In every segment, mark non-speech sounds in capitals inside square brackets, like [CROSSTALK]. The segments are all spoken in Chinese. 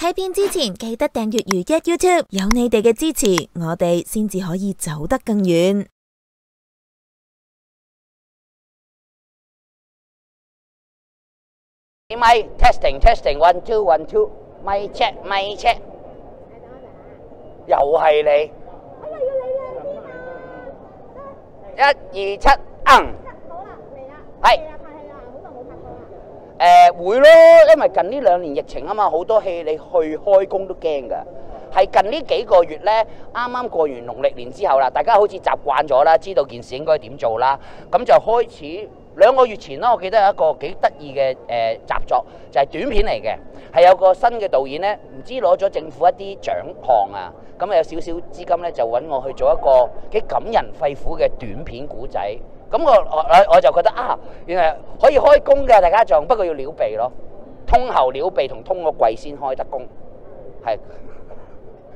睇片之前記得訂閱如一 YouTube，有你哋嘅支持，我哋先至可以走得更遠。咪 testing testing one two one two 咪 check 咪 check，又係你，一二七，嗯，係。誒會咯，因為近呢兩年疫情啊嘛，好多戲你去開工都驚㗎。係近呢幾個月呢，啱啱過完農曆年之後啦，大家好似習慣咗啦，知道件事應該點做啦，咁就開始兩個月前啦，我記得有一個幾得意嘅誒習作，就係短片嚟嘅，係有個新嘅導演呢，唔知攞咗政府一啲獎項啊，咁啊有少少資金呢，就揾我去做一個幾感人肺腑嘅短片故仔。咁我我我就覺得啊，原來可以開工嘅，大家仲不過要撩鼻咯，通喉撩鼻同通個櫃先開得工，係。咁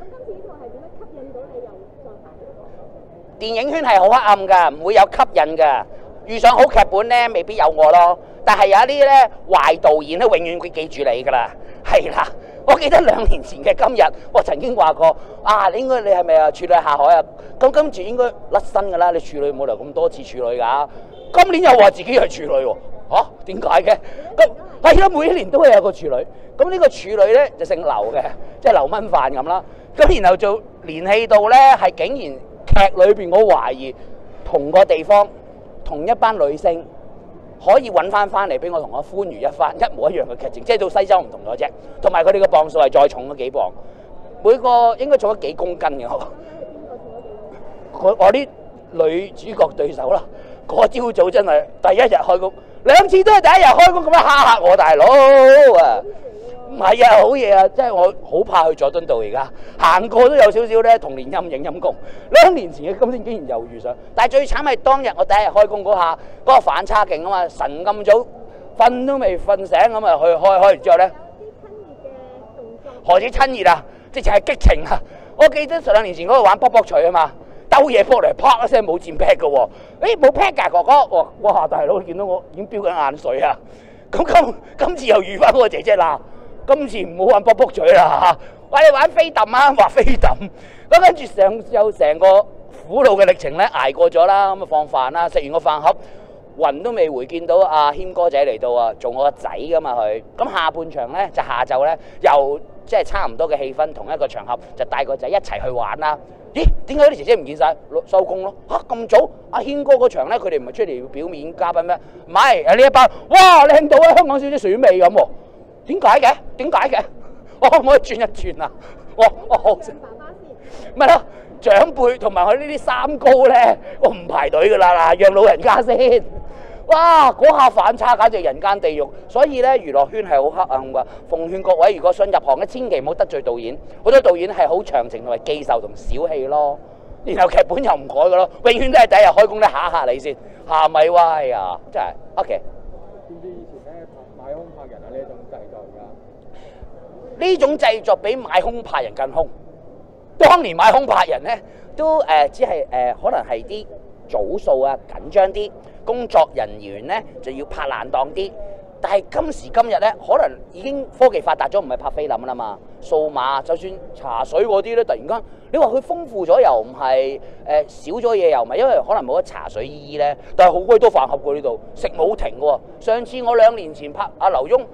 今次呢套係點樣吸引到你又再拍？電影圈係好黑暗㗎，唔會有吸引㗎。遇上好劇本咧，未必有我咯。但係有一啲咧壞導演咧，永遠會記住你㗎啦。係啦，我記得兩年前嘅今日，我曾經話過啊，你應該你係咪啊處女下海啊？咁今次應該甩身㗎啦，你處女冇理由咁多次處女㗎。今年又話自己係處女喎，嚇點解嘅？咁係啦，每一年都係有個處女。咁呢個處女咧就姓劉嘅，即係劉蚊飯咁啦。咁然後就連戲到咧係竟然劇裏邊，我懷疑同個地方同一班女性可以揾翻翻嚟俾我同我歡愉一番，一模一樣嘅劇情，即係到西周唔同咗啫。同埋佢哋嘅磅數係再重咗幾磅，每個應該重咗幾公斤嘅。我我我啲女主角對手啦，嗰朝早真係第一日開工，兩次都係第一日開工咁樣嚇嚇我大佬啊！唔係啊，好嘢啊！即係我好怕去佐敦道而家行過都有少少咧童年陰影陰公。兩年前嘅今天竟然又遇上，但係最慘係當日我第一日開工嗰下，嗰個反差勁啊嘛！神咁早瞓都未瞓醒咁啊去開開完之後咧，何止親熱啊，直情係激情啊！我記得上兩年前嗰個玩卜卜錘啊嘛，兜嘢卜嚟啪一聲冇佔 pad 嘅喎，誒冇 pad 㗎哥哥，哇大佬見到我已經飆緊眼水啊！咁今今次又遇翻嗰個姐姐啦。今次唔好玩卜卜嘴啦嚇，[LAUGHS] 我哋玩飛揼啊，[LAUGHS] 話飛揼。咁跟住上有成個苦惱嘅歷程咧，捱過咗啦，咁啊放飯啦，食完個飯盒，雲都未回，見到阿軒哥仔嚟到啊，做我個仔噶嘛佢。咁下半場咧就下晝咧，又即係差唔多嘅氣氛，同一個場合就帶個仔一齊去玩啦。咦？點解啲姐姐唔見晒？收工咯？嚇咁早？阿軒哥嗰場咧，佢哋唔係出嚟表面嘉賓咩？唔係，係呢一班。哇！靚到啊，香港小姐選美咁喎。點解嘅？點解嘅？[LAUGHS] 我可唔可以轉一轉啊？[LAUGHS] 我我好先。咪咯，長輩同埋佢呢啲三高咧，我唔排隊噶啦，嗱，讓老人家先。[LAUGHS] 哇！嗰下反差簡直人間地獄。所以咧，娛樂圈係好黑暗噶。奉勸各位，如果想入行嘅，千祈唔好得罪導演。好多導演係好長情同埋記仇同小氣咯。然後劇本又唔改噶咯，永遠都係第一日開工咧嚇嚇你先，嚇咪歪啊！真係 OK。知唔知以前咧買空拍人啊呢一種製作㗎？呢種製作比買空拍人更空。當年買空拍人咧，都誒、呃、只係誒、呃、可能係啲組數啊緊張啲，工作人員咧就要拍爛檔啲。但係今時今日咧，可能已經科技發達咗，唔係拍菲林啦嘛，數碼就算茶水嗰啲咧，突然間你話佢豐富咗又唔係，誒、少咗嘢又唔係，因為可能冇咗茶水姨咧，但係好鬼多飯盒喎呢度，食冇停喎。上次我兩年前拍阿劉墉，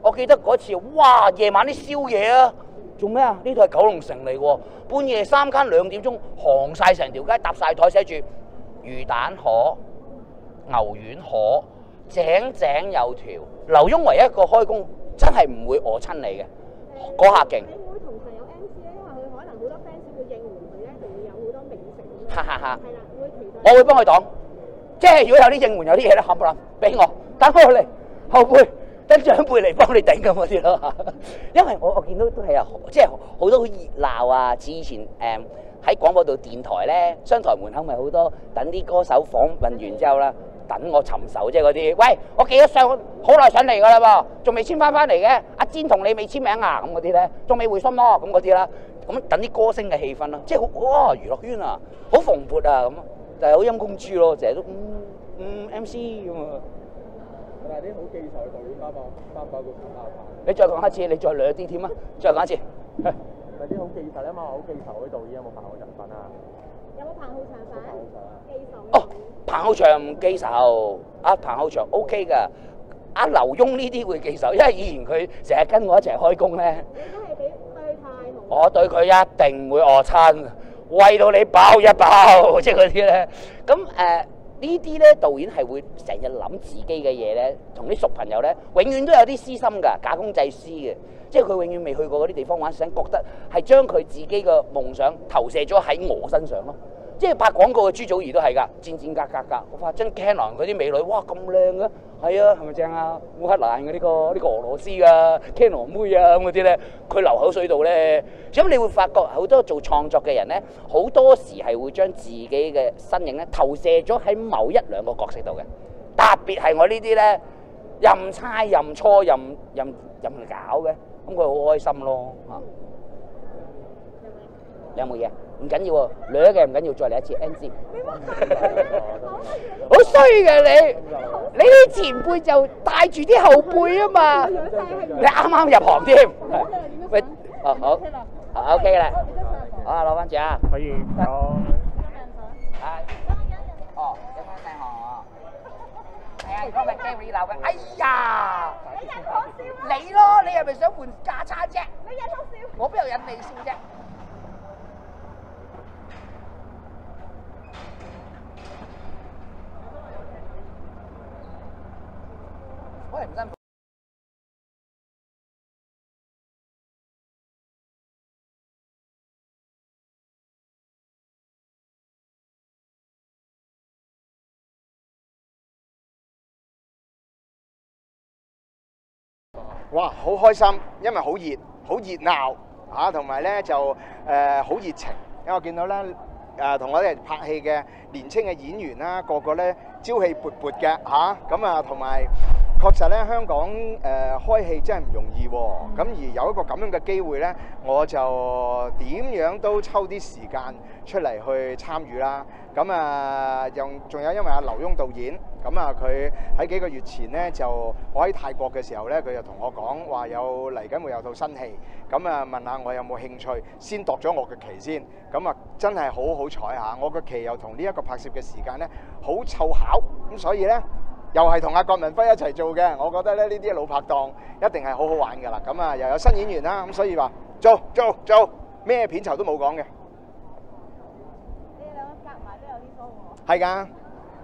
我記得嗰次，哇夜晚啲宵夜啊，做咩啊？呢度係九龍城嚟喎，半夜三更兩點鐘，行晒成條街，搭晒台寫住魚蛋河、牛丸河。井井有條，劉墉唯一一個開工真係唔會餓親你嘅，嗰下勁。你會同有 MC，因為佢可能好多會應援佢咧，就會有好多美食。哈哈哈！我會幫佢擋，即係如果有啲應援有啲嘢咧，冚唪唥俾我，等我嚟後輩，等長輩嚟幫你頂咁嗰啲咯。[LAUGHS] 因為我我見到都係啊，即係好多好熱鬧啊！似以前誒喺廣播度電台咧，商台門口咪好多等啲歌手訪問完之後啦。等我尋仇啫嗰啲，喂，我記得上好耐上嚟噶啦噃，仲未簽翻翻嚟嘅，阿堅同你未簽名啊，咁嗰啲咧，仲未回信咯，咁嗰啲啦，咁等啲歌星嘅氣氛咯，即係好哇娛樂圈啊，好蓬勃啊咁，但係好陰公豬咯，成日都嗯嗯 MC 咁啊，但係啲好記仇嘅導演包包包包括其他版。你再講一次，你再掠啲添啊！再講一次。係 [LAUGHS] 但係啲好記仇啊嘛，好記仇嗰啲導演有冇拍過人品啊？有冇彭浩翔粉？彭浩翔啊記仇哦，彭浩翔唔記仇，阿彭浩翔 OK 噶。阿劉墉呢啲會記仇，因為以前佢成日跟我一齊開工咧。我對佢一定會餓親，餵到你飽一飽，即係嗰啲咧。咁誒、呢啲咧導演係會成日諗自己嘅嘢咧，同啲熟朋友咧，永遠都有啲私心㗎，假公濟私嘅。即係佢永遠未去過嗰啲地方玩，想覺得係將佢自己嘅夢想投射咗喺我身上咯。即係拍廣告嘅朱祖兒都係㗎，戰戰格格㗎。我發真 Canon 嗰啲美女，哇咁靚嘅，係啊，係咪正啊？烏克蘭嘅呢、個呢、個俄羅斯啊，Canon 妹啊咁嗰啲咧，佢流口水度咧。咁你會發覺好多做創作嘅人咧，好多時係會將自己嘅身影咧投射咗喺某一兩個角色度嘅。特別係我呢啲咧，任猜任錯任任任搞嘅，咁佢好開心咯嚇。你有冇嘢？唔緊要喎，掠嘅唔緊要，再嚟一次 NG。好衰嘅你，你啲前輩就帶住啲後輩啊嘛，你啱啱入行添。喂，哦好，啊 OK 啦，好啊攞翻住啊。可以唔該。係。哦，有翻正行啊。係啊，如果咪 Gary 流嘅，哎呀！你咯，你係咪想換架差啫？你忍好笑。我邊有引你笑啫？哇，好開心，因為好熱，好熱鬧嚇，同埋咧就誒好熱情，因為我見到咧誒同我哋拍戲嘅年青嘅演員啦，個個咧朝氣勃勃嘅嚇，咁啊同埋確實咧香港誒、呃、開戲真係唔容易喎，咁而有一個咁樣嘅機會咧，我就點樣都抽啲時間出嚟去參與啦。咁啊，又仲有因為阿劉墉導演，咁啊佢喺幾個月前呢，就我喺泰國嘅時候呢，佢就同我講話有嚟緊會有套新戲，咁啊問下我有冇興趣，先度咗我嘅期先，咁啊真係好好彩嚇，我嘅期又同呢一個拍攝嘅時間呢，好湊巧，咁所以呢，又係同阿郭文輝一齊做嘅，我覺得咧呢啲老拍檔一定係好好玩㗎啦，咁啊又有新演員啦，咁所以話做做做咩片酬都冇講嘅，你哋兩個夾埋都有啲數喎。係㗎。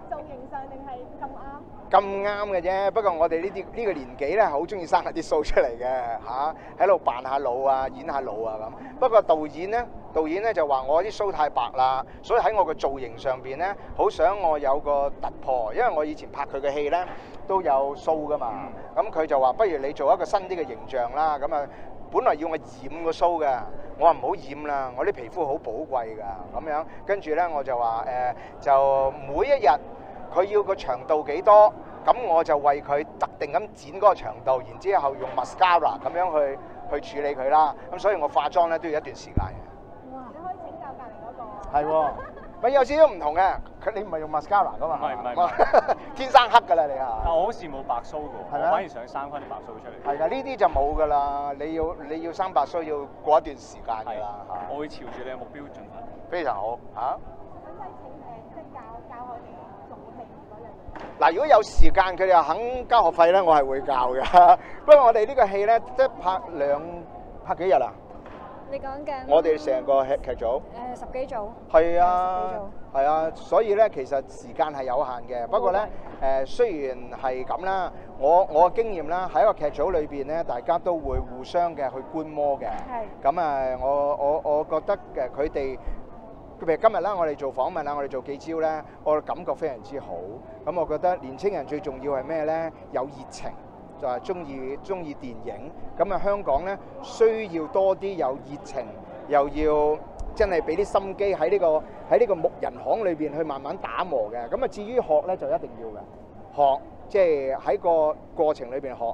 造型上定係咁啱？咁啱嘅啫，不過我哋呢啲呢個年紀咧，好中意生下啲鬚出嚟嘅嚇，喺度扮下老啊，演下老啊咁。不過導演咧，導演咧就話我啲鬚太白啦，所以喺我個造型上邊咧，好想我有個突破，因為我以前拍佢嘅戲咧都有鬚噶嘛。咁佢就話不如你做一個新啲嘅形象啦。咁啊，本來要我染個鬚嘅，我話唔好染啦，我啲皮膚好寶貴㗎。咁樣跟住咧，我就話誒、就每一日。佢要個長度幾多，咁我就為佢特定咁剪嗰個長度，然之後用 mascara 咁樣去去處理佢啦。咁所以我化妝咧都要一段時間嘅。哇！你可以請教隔離嗰個啊。係喎，[LAUGHS] 咪有少少唔同嘅。佢你唔係用 mascara 噶嘛？唔係唔係係 [LAUGHS] 天生黑㗎啦你但啊！我好羨慕白須嘅喎，我反而想生翻啲白須出嚟。係㗎，呢啲就冇㗎啦。你要你要生白須要過一段時間㗎係啦嚇。我會朝住你嘅目標進發。非常好嚇。使唔使請誒即係教教佢哋？嗱，如果有時間佢哋又肯交學費咧，我係會教嘅。[LAUGHS] 不過我哋呢個戲咧，即係拍兩拍幾日啊？你講緊我哋成個劇劇組。誒十幾組，係啊，係啊，所以咧其實時間係有限嘅。不過咧，誒、雖然係咁啦，我我嘅經驗啦，喺一個劇組裏邊咧，大家都會互相嘅去觀摩嘅。係咁啊，我我我覺得嘅佢哋，譬如今日啦，我哋做訪問啦，我哋做記招咧，我嘅感覺非常之好。咁我覺得年青人最重要係咩咧？有熱情。就係中意中意電影，咁啊香港咧需要多啲有熱情，又要真係俾啲心機喺呢個喺呢個木人行裏邊去慢慢打磨嘅。咁啊至於學咧就一定要嘅，學即係喺個過程裏邊學，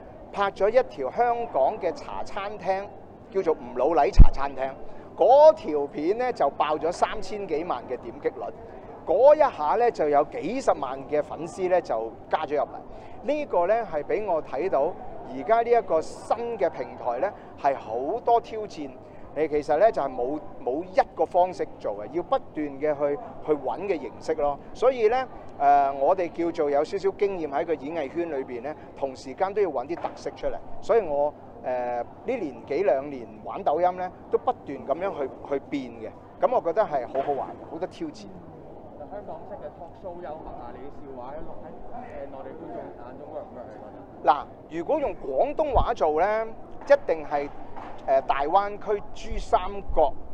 拍咗一條香港嘅茶餐廳，叫做吳老禮茶餐廳。嗰條片咧就爆咗三千幾萬嘅點擊率，嗰一下咧就有幾十萬嘅粉絲咧就加咗入嚟。呢個咧係俾我睇到而家呢一個新嘅平台咧係好多挑戰。誒其實咧就係冇冇一個方式做嘅，要不斷嘅去去揾嘅形式咯。所以咧、呃，我哋叫做有少少經驗喺個演藝圈裏邊咧，同時間都要揾啲特色出嚟。所以我誒呢、呃、年幾兩年玩抖音咧，都不斷咁樣去去變嘅。咁我覺得係好好玩，好多挑戰。香港式嘅 talk show 幽默啊，你嘅笑話喺喺誒內地觀眾眼中 work 唔 work 你覺得？嗱，如果用廣東話做咧，一定係誒、大灣區珠三角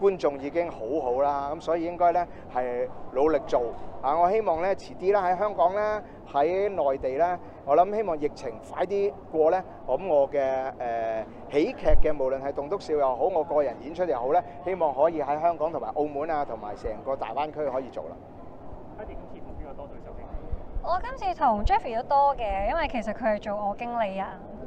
觀眾已經好好啦，咁所以應該咧係努力做啊！我希望咧遲啲啦喺香港咧喺內地咧，我諗希望疫情快啲過咧，咁我嘅誒、呃、喜劇嘅無論係棟篤笑又好，我個人演出又好咧，希望可以喺香港同埋澳門啊，同埋成個大灣區可以做啦。我今次同 Jeffrey 都多嘅，因為其實佢係做我經理人，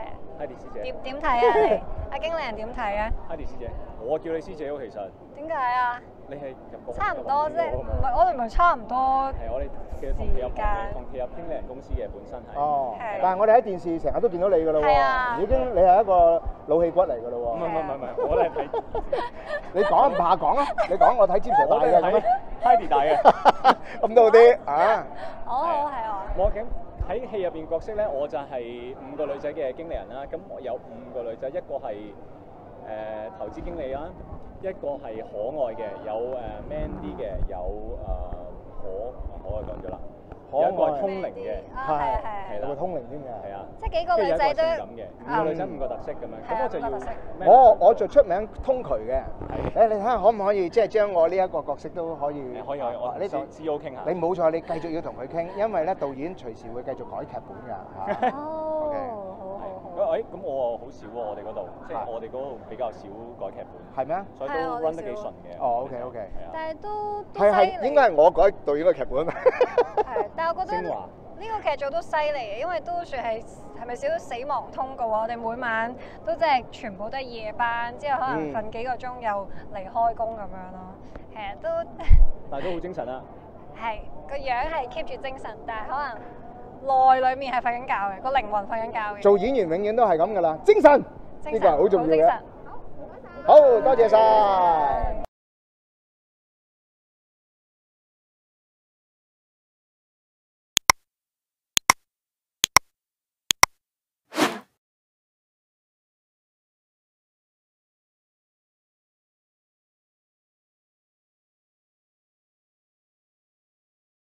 係啊。Heidi 師姐點點睇啊？[LAUGHS] 你阿經理人點睇啊？，Heidi 師姐，我叫你師姐喎，其實點解啊？你係入過差唔多啫，唔入過係我哋唔係差唔多。係我哋嘅同期入同期入經理人公司嘅本身係。哦，但係我哋喺電視成日都見到你噶咯係啊喎，已經你係一個老戲骨嚟噶咯喎。唔係唔係唔係，我哋係睇 [LAUGHS] 你講唔怕講啊？[LAUGHS] 你講我睇尖蛇大嘅咁啊 Heidi 大嘅。咁都好啲啊！好好係我。我咁喺戲入邊角色咧，我就係五個女仔嘅經理人啦。咁我有五個女仔，一個係誒、投資經理啦，一個係可愛嘅，有誒、man 啲嘅，有誒、可可愛講咗啦，有一個通靈嘅，啊係啊係。有個通靈添嘅。係啊，即係幾個女仔都咁嘅，五個女仔五個特色咁樣，咁我就要我我就出名通渠嘅，係。誒你睇下可唔可以即係將我呢一個角色都可以誒可以可以，我啊呢度同 CEO 傾下。你冇錯，你繼續要同佢傾，因為咧導演隨時會繼續改劇本㗎 [LAUGHS] 嚇。哦，OK 好好係好。誒咁我好少喎，我哋嗰度，即係係我哋嗰度比較少改劇本，係咩？所以都 run 得幾少順嘅。哦，OK，OK 係啊。但係都都係係應該係我改導演嘅劇本。係，但係我覺得精華呢個劇組都犀利嘅，因為都算係係咪少少死亡通告啊？我哋每晚都即係全部都係夜班，之後可能嗯瞓幾個鐘又嚟開工咁樣咯。係啊，都但係都好精神啊！係個樣係 keep 住精神，但係可能內裏面係瞓緊覺嘅，個靈魂瞓緊覺嘅。做演員永遠都係咁噶啦，精神精神呢個係好重要嘅精神。好，多謝晒。